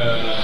uh,